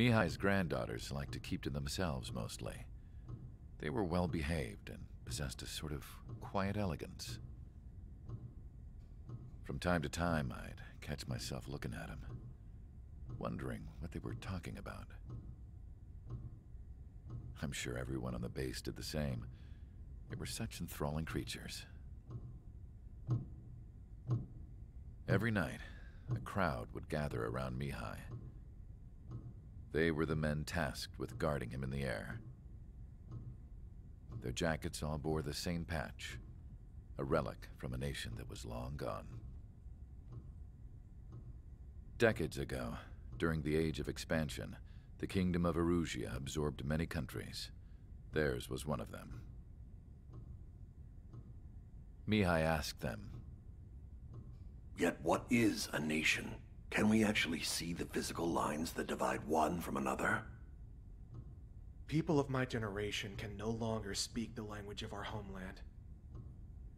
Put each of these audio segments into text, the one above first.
Mihaly's granddaughters liked to keep to themselves mostly. They were well behaved and possessed a sort of quiet elegance. From time to time, I'd catch myself looking at them, wondering what they were talking about. I'm sure everyone on the base did the same. They were such enthralling creatures. Every night, a crowd would gather around Mihaly. They were the men tasked with guarding him in the air. Their jackets all bore the same patch, a relic from a nation that was long gone. Decades ago, during the Age of Expansion, the Kingdom of Erusia absorbed many countries. Theirs was one of them. Mihaly asked them, Yet what is a nation? Can we actually see the physical lines that divide one from another? People of my generation can no longer speak the language of our homeland.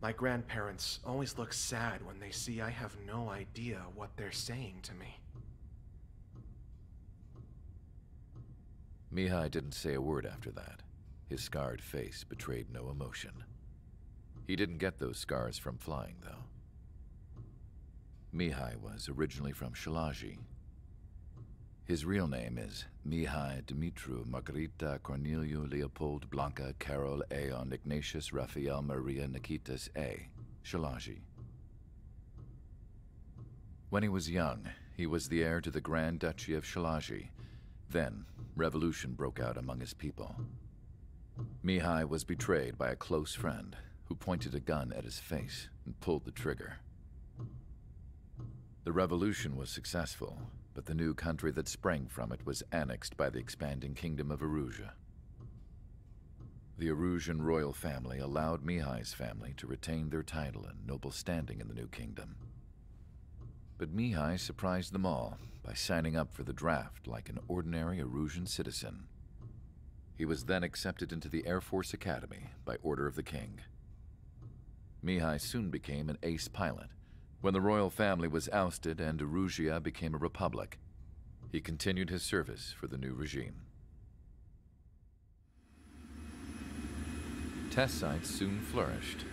My grandparents always look sad when they see I have no idea what they're saying to me. Mihaly didn't say a word after that. His scarred face betrayed no emotion. He didn't get those scars from flying, though. Mihaly was originally from Shilage. His real name is Mihaly Dimitri Margareta Corneliu Leopold Blanca Karol Aeon Ignatius Raphael Maria Niketas A. Shilage. When he was young, he was the heir to the Grand Duchy of Shilage. Then, revolution broke out among his people. Mihaly was betrayed by a close friend who pointed a gun at his face and pulled the trigger. The revolution was successful, but the new country that sprang from it was annexed by the expanding kingdom of Erusia. The Erusian royal family allowed Mihaly's family to retain their title and noble standing in the new kingdom. But Mihaly surprised them all by signing up for the draft like an ordinary Erusian citizen. He was then accepted into the Air Force Academy by order of the king. Mihaly soon became an ace pilot. When the royal family was ousted and Erusia became a republic, he continued his service for the new regime. Test sites soon flourished.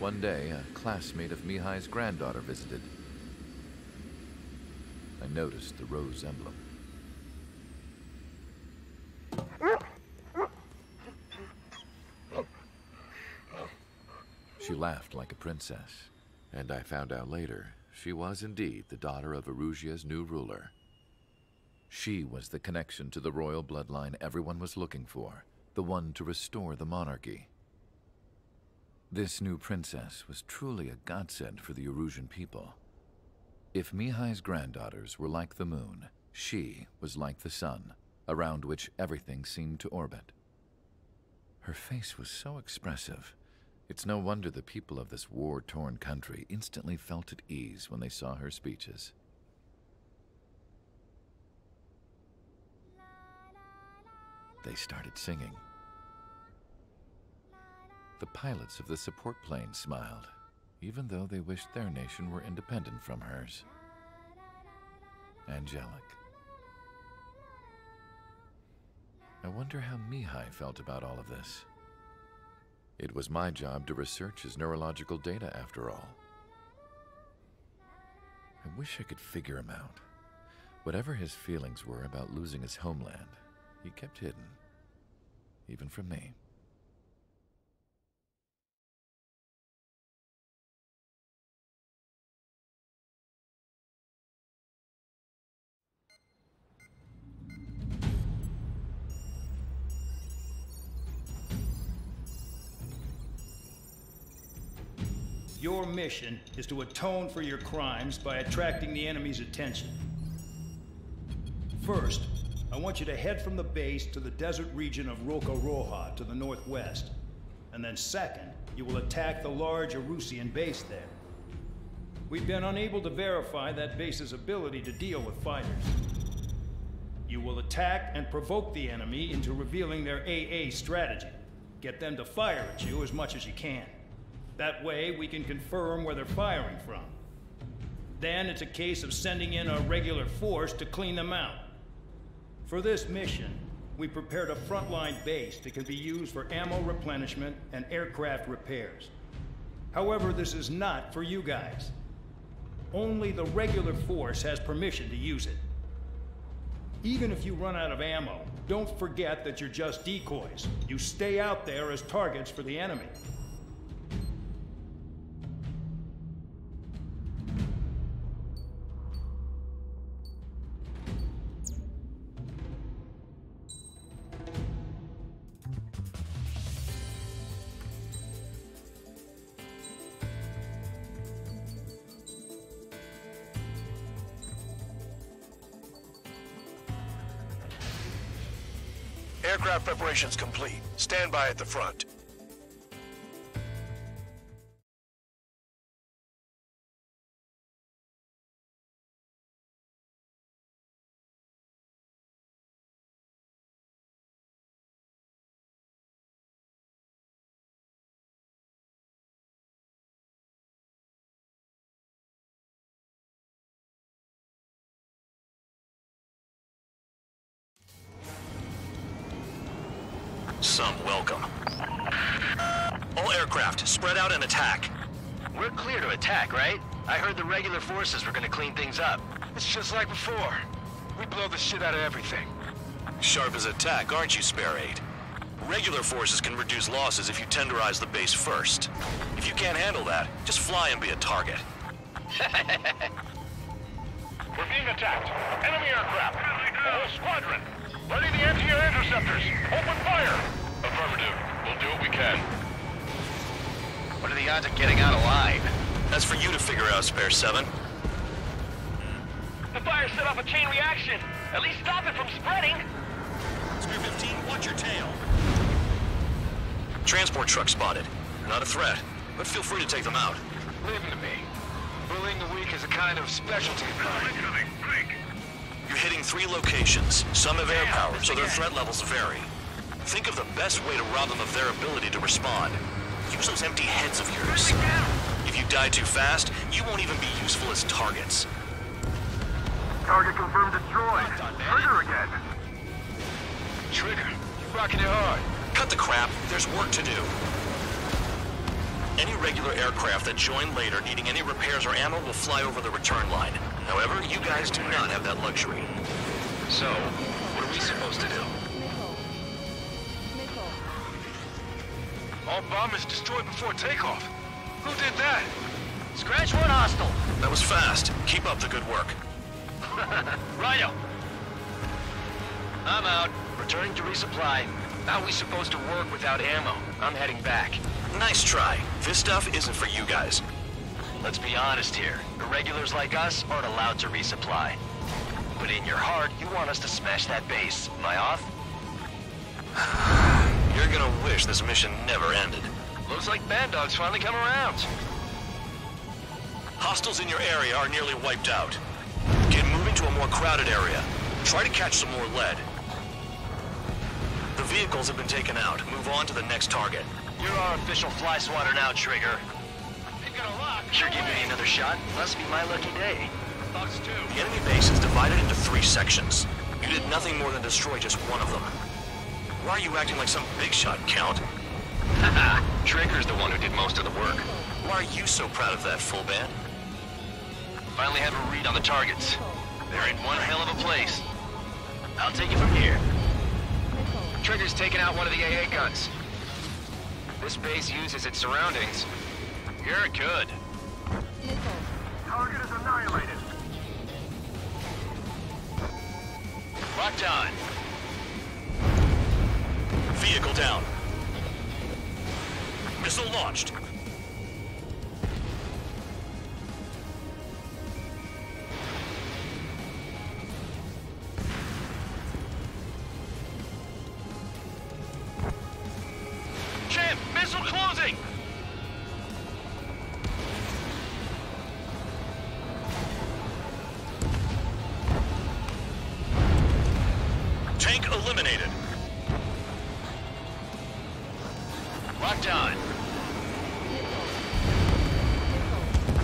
One day, a classmate of Mihaly's granddaughter visited. I noticed the rose emblem. She laughed like a princess, and I found out later she was indeed the daughter of Erusia's new ruler. She was the connection to the royal bloodline everyone was looking for, the one to restore the monarchy. This new princess was truly a godsend for the Erusian people. If Mihaly's granddaughters were like the moon, she was like the sun, around which everything seemed to orbit. Her face was so expressive. It's no wonder the people of this war-torn country instantly felt at ease when they saw her speeches. They started singing. The pilots of the support plane smiled, even though they wished their nation were independent from hers. Angelic. I wonder how Mihaly felt about all of this. It was my job to research his neurological data after all. I wish I could figure him out. Whatever his feelings were about losing his homeland, he kept hidden, even from me. Your mission is to atone for your crimes by attracting the enemy's attention. First, I want you to head from the base to the desert region of Roca Roja to the northwest. And then second, you will attack the large Erusian base there. We've been unable to verify that base's ability to deal with fighters. You will attack and provoke the enemy into revealing their AA strategy. Get them to fire at you as much as you can. That way, we can confirm where they're firing from. Then it's a case of sending in a regular force to clean them out. For this mission, we prepared a frontline base that can be used for ammo replenishment and aircraft repairs. However, this is not for you guys. Only the regular force has permission to use it. Even if you run out of ammo, don't forget that you're just decoys. You stay out there as targets for the enemy. Aircraft preparations complete. Stand by at the front. Some welcome. All aircraft, spread out and attack. We're clear to attack, right? I heard the regular forces were gonna clean things up. It's just like before. We blow the shit out of everything. Sharp as attack, aren't you, Spare 8? Regular forces can reduce losses if you tenderize the base first. If you can't handle that, just fly and be a target. We're being attacked. Enemy aircraft. Whole squadron. Ready the anti-air interceptors. Open fire. Affirmative. We'll do what we can. What are the odds of getting out alive? That's for you to figure out, Spare 7. The fire set off a chain reaction. At least stop it from spreading. Spare 15, watch your tail. Transport truck spotted. Not a threat, but feel free to take them out. Leave them to me. Bullying the weak is a kind of specialty of mine. You're hitting three locations. Some have air power, so their threat levels vary. Think of the best way to rob them of their ability to respond. Use those empty heads of yours. If you die too fast, you won't even be useful as targets. Target confirmed destroyed. Trigger again. Trigger, you're rocking it hard. Cut the crap, there's work to do. Any regular aircraft that join later needing any repairs or ammo will fly over the return line. However, you guys do not have that luxury. So, what are we supposed to do? All bombers destroyed before takeoff. Who did that? Scratch one hostile. That was fast. Keep up the good work. Rhino. I'm out. Returning to resupply. How are we supposed to work without ammo? I'm heading back. Nice try. This stuff isn't for you guys. Let's be honest here. Irregulars like us aren't allowed to resupply. But in your heart, you want us to smash that base. Am I off? You're gonna wish this mission never ended. Looks like Bandog's finally come around. Hostiles in your area are nearly wiped out. Get moving to a more crowded area. Try to catch some more lead. The vehicles have been taken out. Move on to the next target. You're our official fly swatter now, Trigger. They've got a lock. Sure giving me another shot. Must be my lucky day. Thoughts too. The enemy base is divided into three sections. You did nothing more than destroy just one of them. Why are you acting like some big shot, Count? Haha, Trigger's the one who did most of the work. Why are you so proud of that, full band? Finally have a read on the targets. They're in one hell of a place. I'll take you from here. Trigger's taken out one of the AA guns. This base uses its surroundings. You're good. Target is annihilated. Locked on. Down. Missile launched.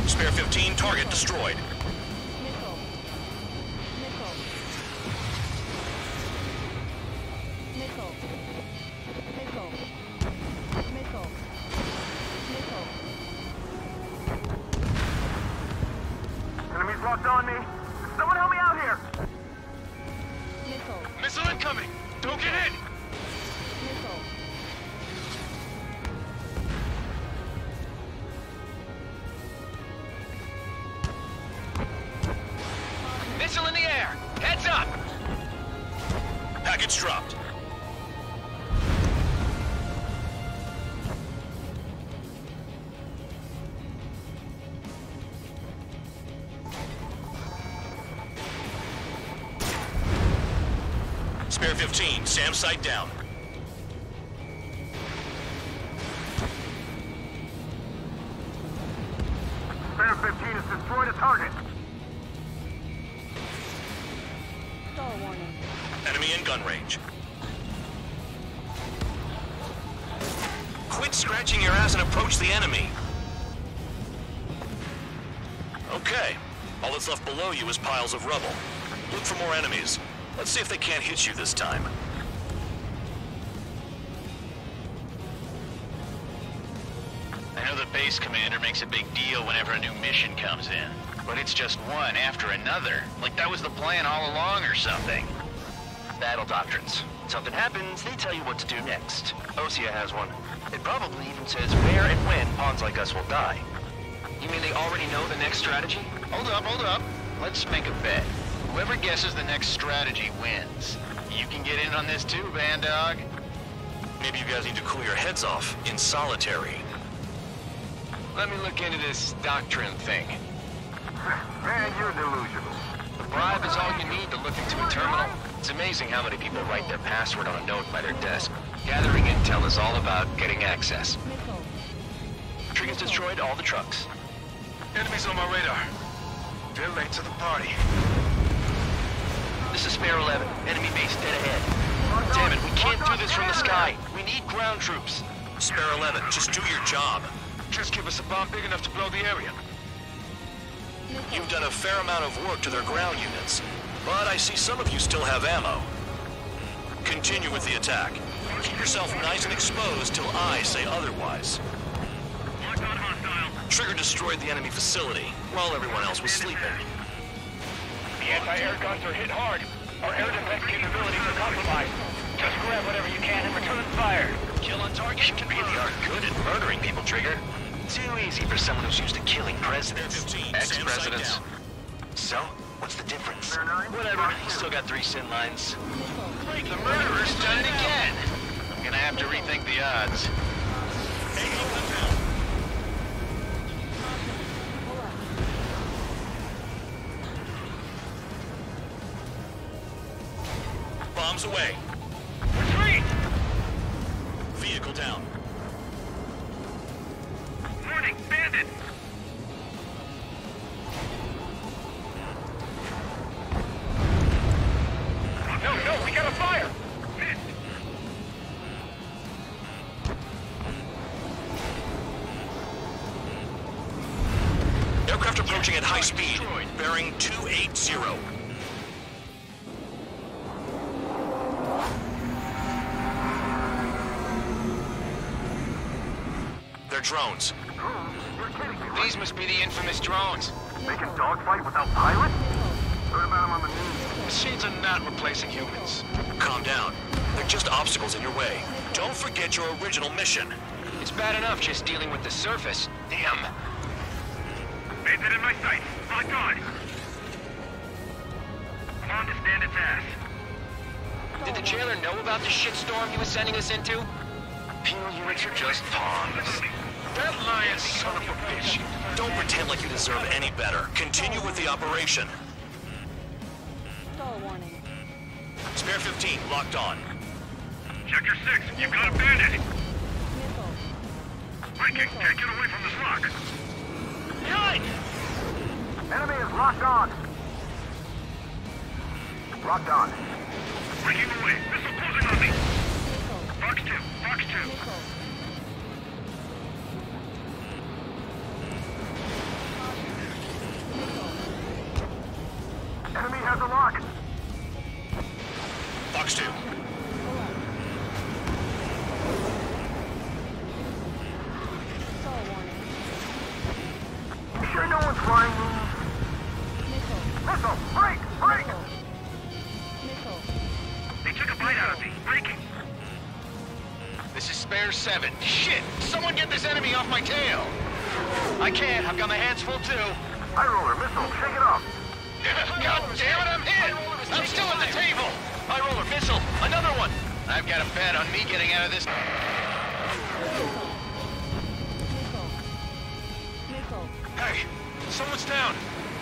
Spare 15, target destroyed. 15, SAM site down. Spare 15 has destroyed a target. Star warning. Enemy in gun range. Quit scratching your ass and approach the enemy. Okay. All that's left below you is piles of rubble. Look for more enemies. Let's see if they can't hit you this time. I know the base commander makes a big deal whenever a new mission comes in. But it's just one after another. Like that was the plan all along or something. Battle doctrines. Something happens, they tell you what to do next. Osea has one. It probably even says where and when pawns like us will die. You mean they already know the next strategy? Hold up, hold up. Let's make a bet. Whoever guesses the next strategy wins. You can get in on this too, Bandog. Maybe you guys need to cool your heads off in solitary. Let me look into this doctrine thing. Man, you're delusional. The bribe is all you need to look into a terminal. It's amazing how many people write their password on a note by their desk. Gathering intel is all about getting access. Missile. Trigger's destroyed all the trucks. Enemies on my radar. They're late to the party. This is Spare 11. Enemy base dead ahead. Damn it, we can't do this from the sky. We need ground troops. Spare 11, just do your job. Just give us a bomb big enough to blow the area. You've done a fair amount of work to their ground units, but I see some of you still have ammo. Continue with the attack. Keep yourself nice and exposed till I say otherwise. Locked on hostile. Trigger destroyed the enemy facility while everyone else was sleeping. The anti-air guns are hit hard. Our air defense capabilities are compromised. Just grab whatever you can and return fire. Kill on target. You really are good at murdering people, Trigger. Too easy for someone who's used to killing presidents. Ex-presidents. So, what's the difference? nine. Whatever, he's still got three sin lines. The murderer's done it again. I'm gonna have to rethink the odds. Away. Retreat! Vehicle down. Warning, bandit! No, no, we got a fire! Missed! Aircraft approaching at high speed. Bearing 280. They're drones. You're kidding me, right? These must be the infamous drones. They can dogfight without pilots? Heard about them on the news. Machines are not replacing humans. Calm down. They're just obstacles in your way. Don't forget your original mission. It's bad enough just dealing with the surface. Damn. Bandit in my sight. Locked on. I'm on to stand its ass. Did the jailer know about the shitstorm he was sending us into? Penal units are just pawns. That lion son of a bitch. Don't pretend like you deserve any better. Continue with the operation. Star warning. Spare 15, locked on. Sector 6, you've got a bandit! Missile. Viking, can't get away from this rock! Behind! Enemy is locked on! Locked on. Breaking away! Missile closing on me! Missile. Fox 2, Fox 2. Fire 7. Shit! Someone get this enemy off my tail! I can't. I've got my hands full too. High roller missile, shake it off. God damn it, I'm hit! I'm still at the table! High roller missile, another one! I've got a bet on me getting out of this. Missile. Missile. Hey, someone's down.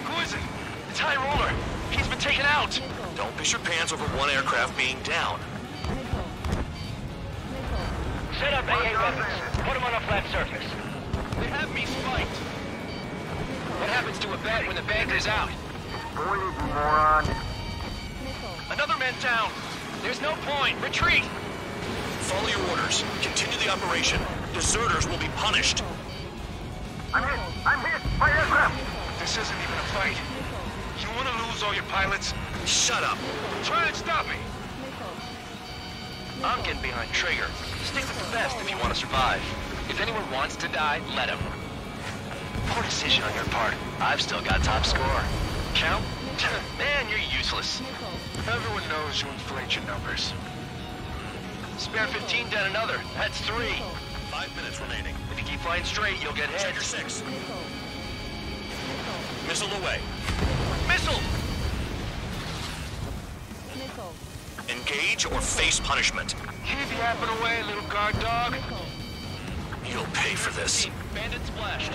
Who is it? It's High Roller. He's been taken out. Don't piss your pants over one aircraft being down. Missile. Missile. Set up AA weapons. Put them on a flat surface. They have me spiked. What happens to a bat when the band is out? Boy, you moron. Missile. Another man down. There's no point. Retreat. Follow your orders. Continue the operation. Deserters will be punished. I'm hit. I'm hit by aircraft. This isn't even a fight. You want to lose all your pilots? Shut up. Try and stop me. Missile. Behind Trigger. Stick with the best if you want to survive. If anyone wants to die, let him. Poor decision on your part. I've still got top score. Count? Man, you're useless. Everyone knows you inflate your numbers. Spare 15 down another. That's three. Five minutes remaining. If you keep flying straight, you'll get hit. Trigger hit. six. Missile. Missile away. Missile! Missile. Engage or face punishment. Keep yapping away, little guard dog. You'll pay for this. Bandit splashed.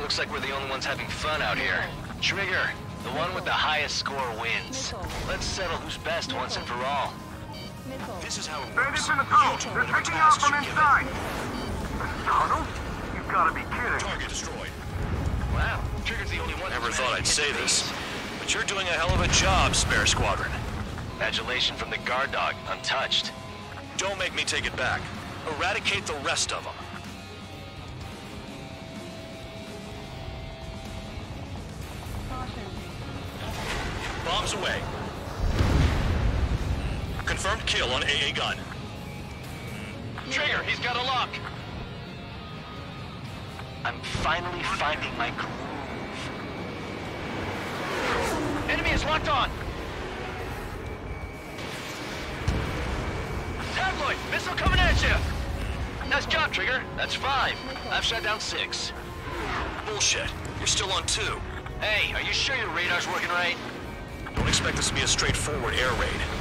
Looks like we're the only ones having fun out here. Trigger, the one with the highest score wins. Let's settle who's best once and for all. This is how it Bandits works. in the tunnel. You two They're are the taking off tasks from you're given. inside. The tunnel? You've got to be kidding. Target destroyed. Wow, Trigger's the only one. Never who's thought I'd say this, but you're doing a hell of a job, Spare Squadron. Adulation from the guard dog, untouched. Don't make me take it back. Eradicate the rest of them. Caution. Bombs away. Confirmed kill on AA gun. Trigger, he's got a lock. I'm finally finding my groove. Enemy is locked on. Missile coming at you. Nice job, Trigger. That's five. I've shot down six. Bullshit. You're still on two. Hey, are you sure your radar's working right? Don't expect this to be a straightforward air raid.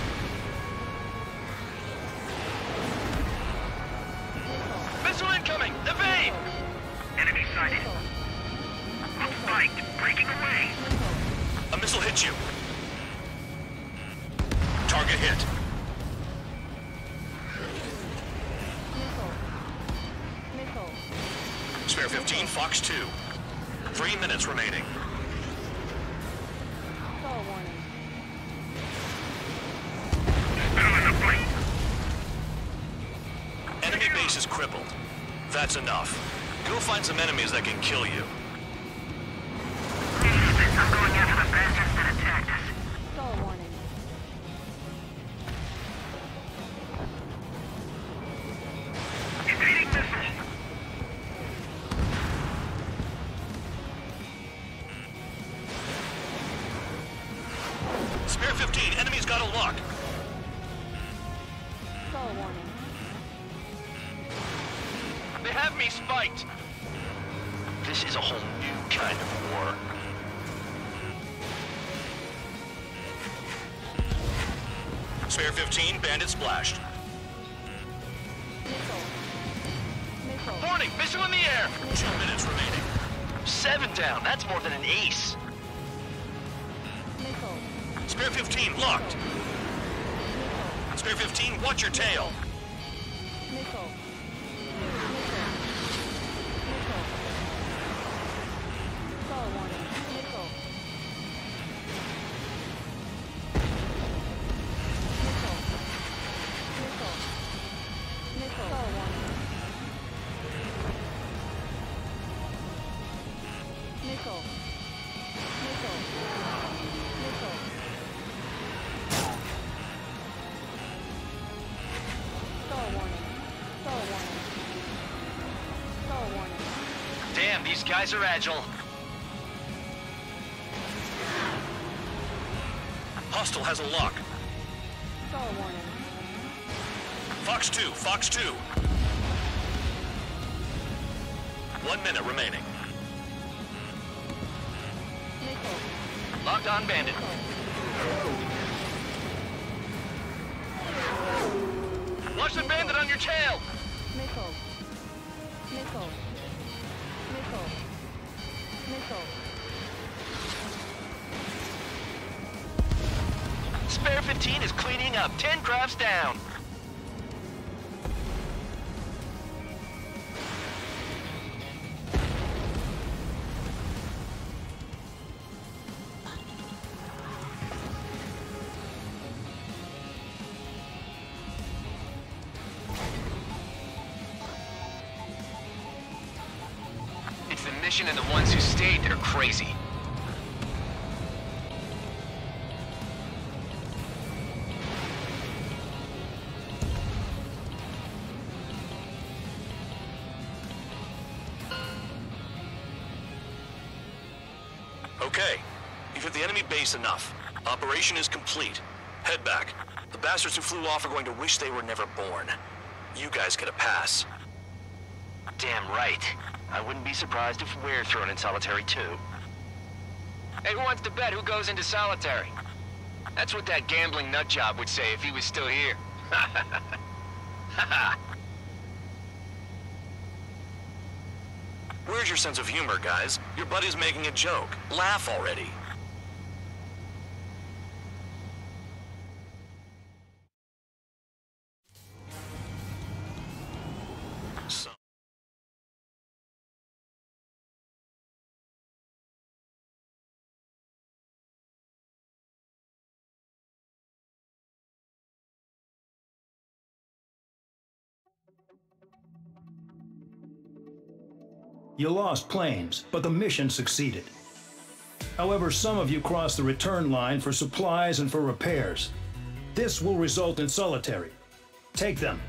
Spare 15, Fox 2. Three minutes remaining. Warning. Enemy base is crippled. That's enough. Go find some enemies that can kill you. They have me spiked. This is a whole new kind of war. Spare 15, bandit splashed. Missile. Missile. Warning, missile in the air. Two minutes remaining. Seven down. That's more than an ace. Missile. Spare 15, locked. Spare 15, watch your tail. Missile. Missile. Stall warning. Warning. Warning. Damn, these guys are agile. Hostile has a lock. Fox 2, Fox 2. One minute remaining. Locked on bandit. Watch the bandit on your tail! Missile. Missile. Missile. Missile. Spare 15 is cleaning up. 10 crafts down. Okay, you've hit the enemy base enough. Operation is complete. Head back. The bastards who flew off are going to wish they were never born. You guys get a pass. Damn right. I wouldn't be surprised if we're thrown in solitary too. Hey, who wants to bet who goes into solitary? That's what that gambling nutjob would say if he was still here. Where's your sense of humor, guys? Your buddy's making a joke. Laugh already. You lost planes, but the mission succeeded. However, some of you crossed the return line for supplies and for repairs. This will result in solitary. Take them